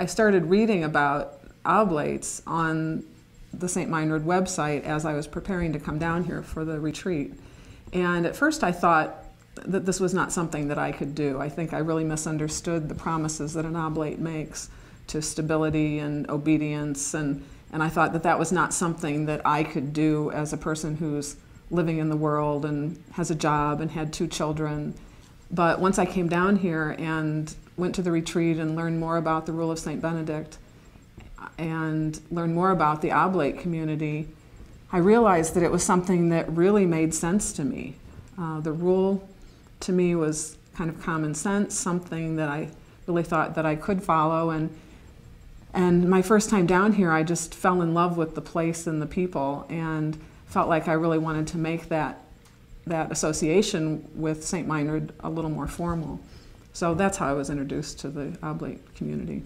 I started reading about oblates on the St. Meinrad website as I was preparing to come down here for the retreat. And at first I thought that this was not something that I could do. I think I really misunderstood the promises that an oblate makes to stability and obedience, and, and I thought that that was not something that I could do as a person who's living in the world and has a job and had two children. But once I came down here and went to the retreat and learned more about the rule of St. Benedict and learned more about the oblate community, I realized that it was something that really made sense to me. Uh, the rule to me was kind of common sense, something that I really thought that I could follow. And, and my first time down here, I just fell in love with the place and the people and felt like I really wanted to make that, that association with St. Meinrad a little more formal. So that's how I was introduced to the oblate community.